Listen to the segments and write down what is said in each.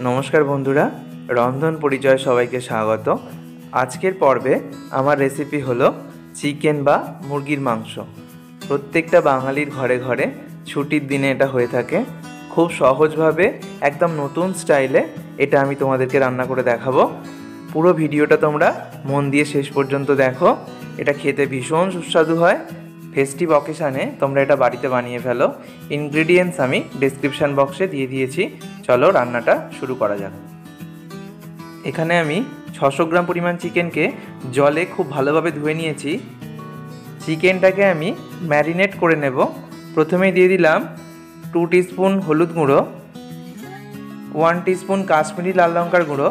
নমস্কার বন্ধুরা, রন্ধন পরিচয় সবাইকে স্বাগত। আজকের পর্বে আমার রেসিপি হলো চিকেন বা মুরগির মাংস। প্রত্যেকটা বাঙালির ঘরে ঘরে ছুটির দিনে এটা হয়ে থাকে। খুব সহজভাবে একদম নতুন স্টাইলে এটা আমি তোমাদেরকে রান্না করে দেখাবো। পুরো ভিডিওটা তোমরা মন দিয়ে শেষ পর্যন্ত দেখো। এটা খেতে ভীষণ সুস্বাদু হয়। ফেস্টিভ অকেশানে তোমরা এটা বাড়িতে বানিয়ে ফেলো। ইনগ্রিডিয়েন্টস আমি ডিসক্রিপশান বক্সে দিয়ে দিয়েছি। চলো রান্নাটা শুরু করা যাক। এখানে আমি ছশো গ্রাম পরিমাণ চিকেনকে জলে খুব ভালোভাবে ধুয়ে নিয়েছি। চিকেনটাকে আমি ম্যারিনেট করে নেব। প্রথমেই দিয়ে দিলাম টু স্পুন হলুদ গুঁড়ো, ওয়ান স্পুন কাশ্মীরি লাল লঙ্কার গুঁড়ো,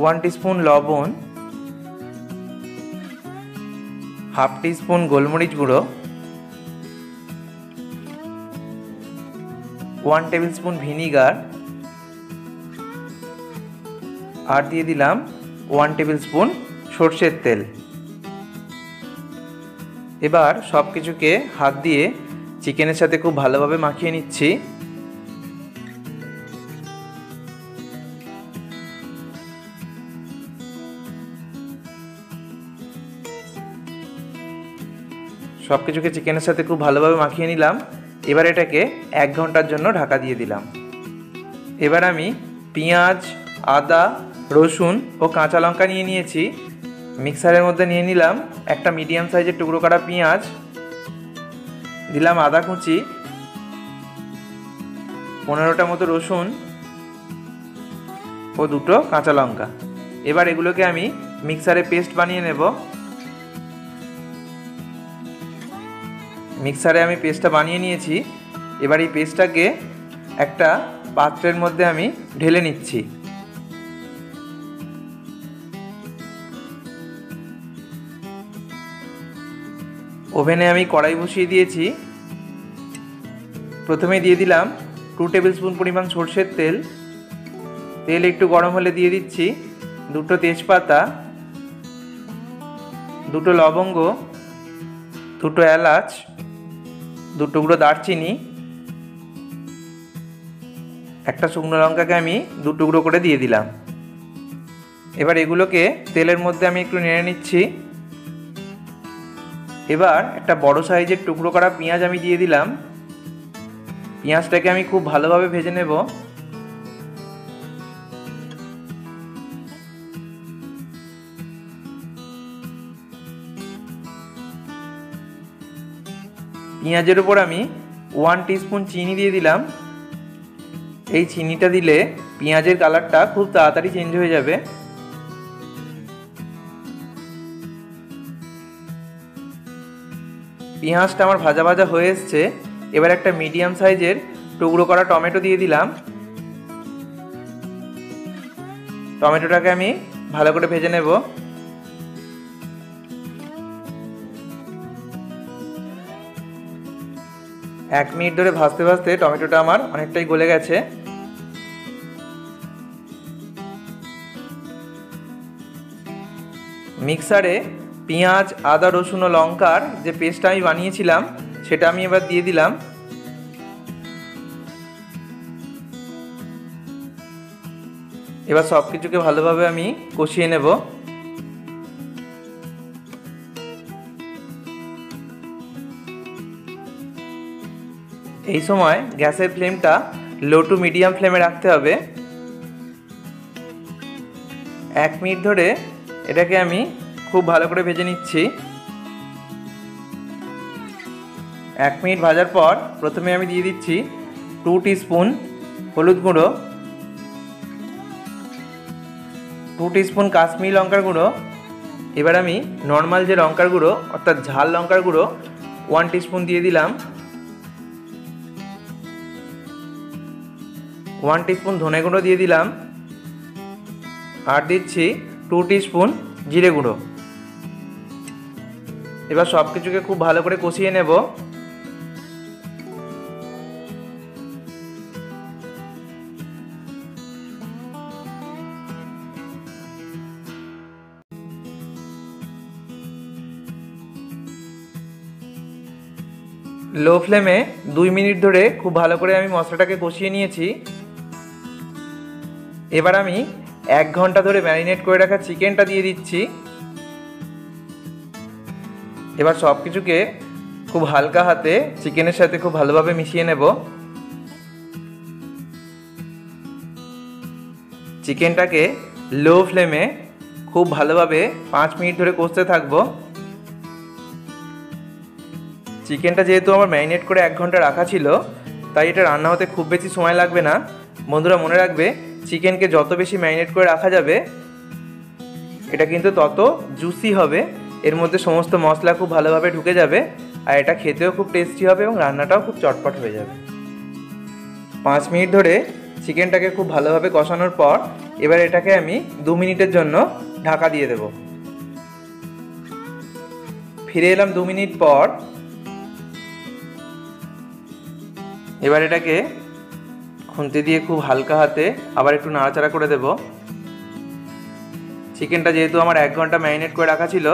ওয়ান স্পুন লবণ, হাফ স্পুন গোলমরিচ গুঁড়ো ওয়ান টেবিল স্পুন ভিনিগার আর দিয়ে দিলাম ওয়ান টেবিল স্পুন সর্ষের তেল। এবার সব কিছুকে হাত দিয়ে চিকেনের সাথে খুব ভালোভাবে মাখিয়ে নিচ্ছি। সব কিছুকে চিকেনের সাথে খুব ভালোভাবে মাখিয়ে নিলাম। এবার এটাকে এক ঘণ্টার জন্য ঢাকা দিয়ে দিলাম। এবার আমি পেঁয়াজ, আদা, রসুন ও কাঁচা লঙ্কা নিয়ে নিয়েছি। মিক্সারের মধ্যে নিয়ে নিলাম একটা মিডিয়াম সাইজের টুকরো করা পেঁয়াজ। দিলাম আদা কুচি, পনেরোটা মতো রসুন ও দুটো কাঁচা লঙ্কা। এবার এগুলোকে আমি মিক্সারে পেস্ট বানিয়ে নেব। মিক্সারে আমি পেস্টটা বানিয়ে নিয়েছি। এবার এই পেস্টটাকে একটা পাত্রের মধ্যে আমি ঢেলে নিচ্ছি। ওভেনে আমি কড়াই বসিয়ে দিয়েছি। প্রথমে দিয়ে দিলাম টু টেবিল স্পুন পরিমাণ সর্ষের তেল। তেল একটু গরম হলে দিয়ে দিচ্ছি দুটো তেজপাতা, দুটো লবঙ্গ, দুটো এলাচ দু টুকরো দারচিনি, একটা শুকনো লঙ্কাকে আমি দু টুকরো করে দিয়ে দিলাম। এবার এগুলোকে তেলের মধ্যে আমি একটু নেড়ে নিচ্ছি। এবার একটা বড় সাইজের টুকরো করা পেঁয়াজ আমি দিয়ে দিলাম। পেঁয়াজটাকে আমি খুব ভালোভাবে ভেজে নেব। পেঁয়াজের উপর আমি ওয়ান টিস্পুন চিনি দিয়ে দিলাম। এই চিনিটা দিলে পেঁয়াজের কালারটা খুব তাড়াতাড়ি চেঞ্জ হয়ে যাবে। পেঁয়াজটা আমার ভাজা ভাজা হয়ে এসছে। এবার একটা মিডিয়াম সাইজের টুকরো করা টমেটো দিয়ে দিলাম। টমেটোটাকে আমি ভালো করে ভেজে নেব। এক মিনিট ধরে ভাজতে ভাজতে টমেটোটা আমার অনেকটাই গলে গেছে। মিক্সারে পেঁয়াজ, আদা, রসুন ও লঙ্কার যে পেস্টটা আমি বানিয়েছিলাম, সেটা আমি এবার দিয়ে দিলাম। এবার সব কিছুকে ভালোভাবে আমি কষিয়ে নেব। এই সময় গ্যাসের ফ্লেমটা লো টু মিডিয়াম ফ্লেমে রাখতে হবে। এক মিনিট ধরে এটাকে আমি খুব ভালো করে ভেজে নিচ্ছি। এক মিনিট ভাজার পর প্রথমে আমি দিয়ে দিচ্ছি টু স্পুন হলুদ গুঁড়ো টু স্পুন কাশ্মীরি লঙ্কার গুঁড়ো, এবার আমি নর্মাল যে লঙ্কার গুঁড়ো, অর্থাৎ ঝাল লঙ্কার গুঁড়ো ওয়ান স্পুন দিয়ে দিলাম। ওয়ান স্পুন ধনে গুঁড়ো দিয়ে দিলাম। আর দিচ্ছি টু স্পুন জিরে গুঁড়ো। এবার সব কিছুকে খুব ভালো করে কষিয়ে নেব। লো ফ্লেমে দুই মিনিট ধরে খুব ভালো করে আমি মশলাটাকে কষিয়ে নিয়েছি। এবার আমি এক ঘণ্টা ধরে ম্যারিনেট করে রাখা চিকেনটা দিয়ে দিচ্ছি। এবার সব কিছুকে খুব হালকা হাতে চিকেনের সাথে খুব ভালোভাবে মিশিয়ে নেব। চিকেনটাকে লো ফ্লেমে খুব ভালোভাবে পাঁচ মিনিট ধরে কষতে থাকব। চিকেনটা যেহেতু আমার ম্যারিনেট করে এক ঘণ্টা রাখা ছিল, তাই এটা রান্না হতে খুব বেশি সময় লাগবে না। বন্ধুরা মনে রাখবে চিকেনকে যত বেশি ম্যারিনেট করে রাখা যাবে, এটা কিন্তু তত জুসি হবে। এর মধ্যে সমস্ত মশলা খুব ভালোভাবে ঢুকে যাবে, আর এটা খেতেও খুব টেস্টি হবে এবং রান্নাটাও খুব চটপট হয়ে যাবে। পাঁচ মিনিট ধরে চিকেনটাকে খুব ভালোভাবে কষানোর পর, এবার এটাকে আমি দু মিনিটের জন্য ঢাকা দিয়ে দেব। ফিরে এলাম দু মিনিট পর। এবার এটাকে খুন্তি দিয়ে খুব হালকা হাতে আবার একটু নাড়াচাড়া করে দেব। চিকেনটা যেহেতু আমার এক ঘণ্টা ম্যারিনেট করে রাখা ছিল,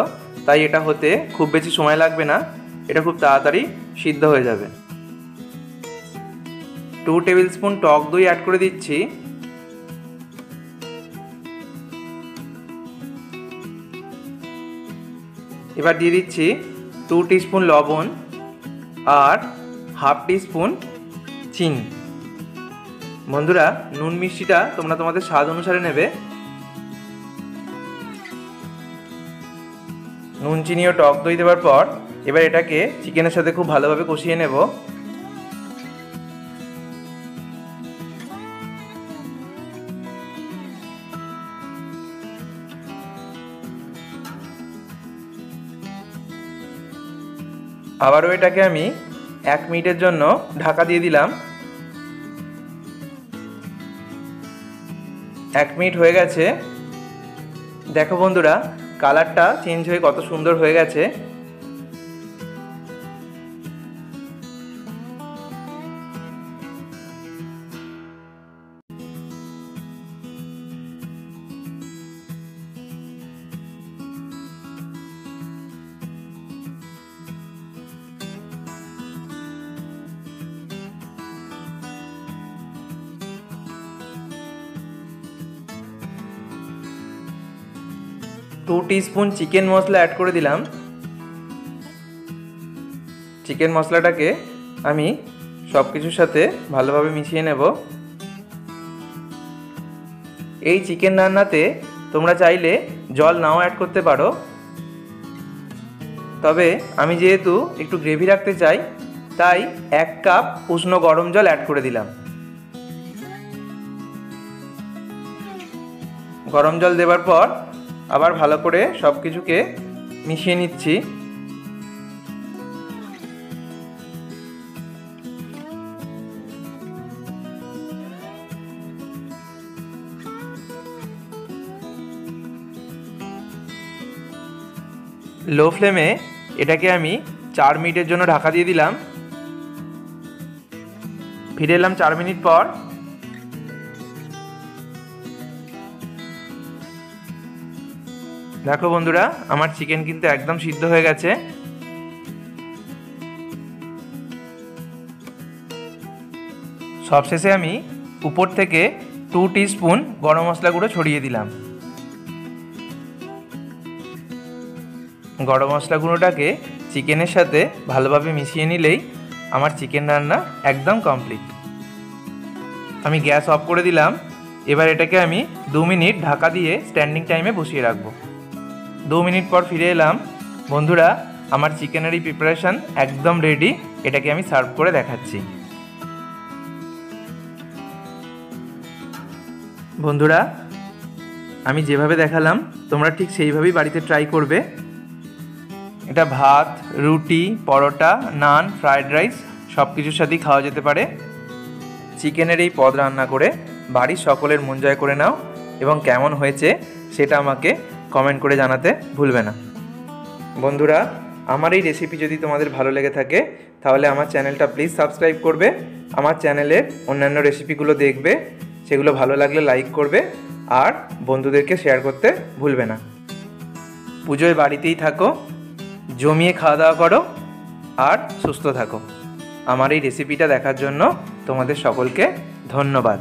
তাই এটা হতে খুব বেশি সময় লাগবে না। এটা খুব তাড়াতাড়ি সিদ্ধ হয়ে যাবে। টু টেবিল স্পুন টক দই অ্যাড করে দিচ্ছি। এবার দিয়ে দিচ্ছি টু স্পুন লবণ আর হাফ স্পুন চিনি। বন্ধুরা, নুন মিষ্টিটা তোমরা তোমাদের স্বাদ অনুসারে নেবে। নুন, চিনি ও টক দই দেওয়ার পর এবার এটাকে চিকেনের সাথে খুব ভালোভাবে কষিয়ে নেব। আবারও এটাকে আমি এক মিনিটের জন্য ঢাকা দিয়ে দিলাম। এক মিনিট হয়ে গেছে। দেখো বন্ধুরা কালারটা চেঞ্জ হয়ে কত সুন্দর হয়ে গেছে। টু স্পুন চিকেন মশলা অ্যাড করে দিলাম। চিকেন মশলাটাকে আমি সব কিছুর সাথে ভালোভাবে মিশিয়ে নেব। এই চিকেন রান্নাতে তোমরা চাইলে জল নাও অ্যাড করতে পারো। তবে আমি যেহেতু একটু গ্রেভি রাখতে চাই, তাই এক কাপ উষ্ণ গরম জল অ্যাড করে দিলাম। গরম জল দেওয়ার পর আবার ভালো করে সব কিছুকে মিশিয়ে নিচ্ছি। লো ফ্লেমে এটাকে আমি চার মিনিটের জন্য ঢাকা দিয়ে দিলাম। ফিরে এলাম চার মিনিট পর। দেখো বন্ধুরা, আমার চিকেন কিন্তু একদম সিদ্ধ হয়ে গেছে। সবশেষে আমি উপর থেকে টু স্পুন গরম মশলা গুঁড়ো ছড়িয়ে দিলাম। গরম মশলা গুঁড়োটাকে চিকেনের সাথে ভালোভাবে মিশিয়ে নিলেই আমার চিকেন রান্না একদম কমপ্লিট আমি গ্যাস অফ করে দিলাম। এবার এটাকে আমি দু মিনিট ঢাকা দিয়ে স্ট্যান্ডিং টাইমে বসিয়ে রাখব। দু মিনিট পর ফিরে এলাম। বন্ধুরা, আমার চিকেনেরই প্রিপারেশান একদম রেডি এটাকে আমি সার্ভ করে দেখাচ্ছি। বন্ধুরা, আমি যেভাবে দেখালাম, তোমরা ঠিক সেইভাবেই বাড়িতে ট্রাই করবে। এটা ভাত, রুটি, পরোটা, নান ফ্রায়েড রাইস সব কিছুর সাথেই খাওয়া যেতে পারে। চিকেনের এই পদ রান্না করে বাড়ির সকলের মন জয় করে নাও এবং কেমন হয়েছে সেটা আমাকে কমেন্ট করে জানাতে ভুলবে না। বন্ধুরা, আমার এই রেসিপি যদি তোমাদের ভালো লেগে থাকে, তাহলে আমার চ্যানেলটা প্লিজ সাবস্ক্রাইব করবে, আমার চ্যানেলের অন্যান্য রেসিপিগুলো দেখবে, সেগুলো ভালো লাগলে লাইক করবে, আর বন্ধুদেরকে শেয়ার করতে ভুলবে না। পুজোয় বাড়িতেই থাকো, জমিয়ে খাওয়া দাওয়া করো, আর সুস্থ থাকো। আমার এই রেসিপিটা দেখার জন্য তোমাদের সকলকে ধন্যবাদ।